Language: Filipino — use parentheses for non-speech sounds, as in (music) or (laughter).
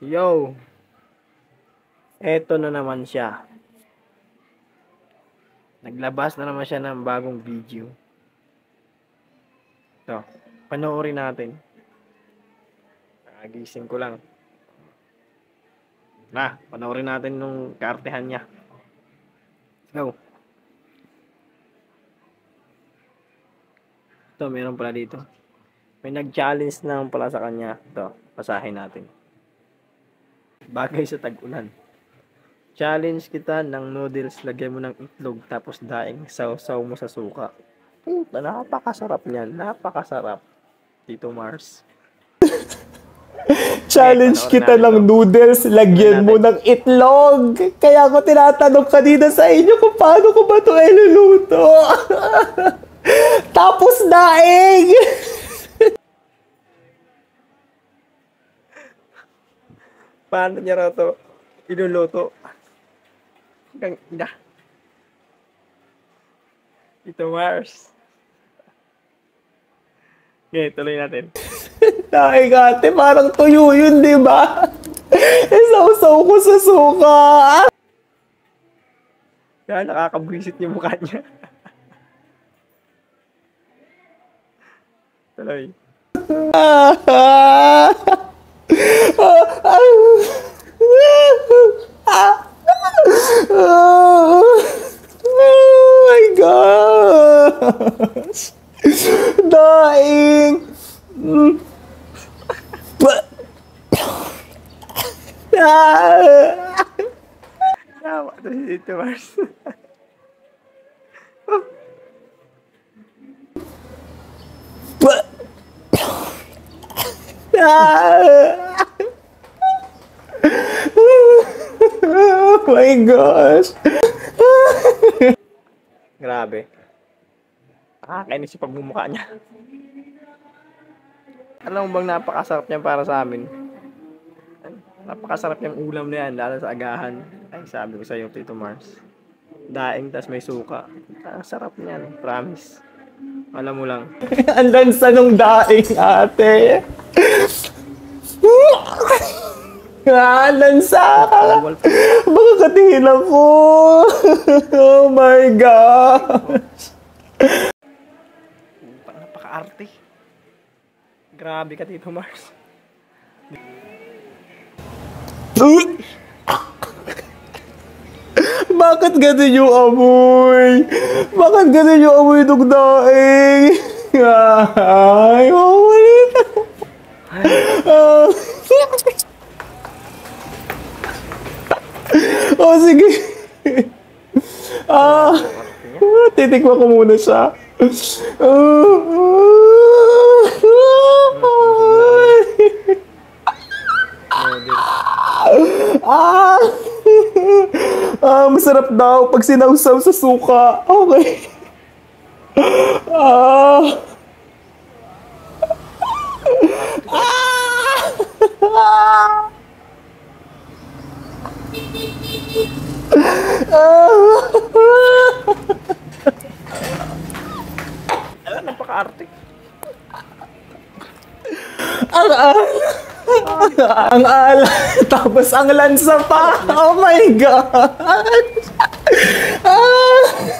Yo! Eto na naman siya. Naglabas na naman siya ng bagong video. Ito, panoorin natin. Nakagising ko lang. Na, panoorin natin nung kaartehan niya. Go. Ito, meron pala dito. May nag-challenge na pala sa kanya. Ito, basahin natin. Bagay sa tag-ulan. Challenge kita ng noodles, lagyan mo ng itlog, tapos daing saw-saw mo sa suka. Puta, napakasarap niyan. Napakasarap. Tito Mars. (laughs) Challenge Okay, kita ng noodles, lagyan mo ng itlog. Kaya ako tinatanong kanina sa inyo kung paano ko ba ito iluluto. (laughs) Tapos daing. (laughs) Paano niya raw to iluluto? Hanggang ina. Tito Mars. Okay, tuloy natin. (laughs) Daing ate, parang tuyo yun, di ba? (laughs) Isaw-saw ko sa suka. Kaya nakakabwisit yung mukha niya. (laughs) tuloy. Oh my gosh! Daing! Ah! Tawa to si Tito Mars. Ah! Oh my gosh! Grabe. Nakakainis yung pagmumukha niya. Alam mo bang napakasarap niya para sa amin? Napakasarap niyang ulam na yan, lalo sa agahan. Ay, sabi ko sa iyo, Tito Mars. Daing, tas may suka. Ang sarap niyan, promise. Alam mo lang. (laughs) Ang lansa nung daing, ate. (laughs) Ah, lansa! Baka katingin ako. (laughs) Oh my. Pa- Napaka-arte. Grabe ka, Tito Mars. (laughs) Bakit ganun yung amoy? Bakit ganun yung amoy ng daing? Ay, mamulit. Ah. oh, sige. Ah, titikman ko muna siya. Model. Ah! Ah, masarap daw pag sinawsaw sa suka. Okay. Ah! Ah! Alam, napaka-arte. Ang al. (laughs) ang al. (laughs) Tapos ang lansa pa. Oh my God. (laughs) Ah!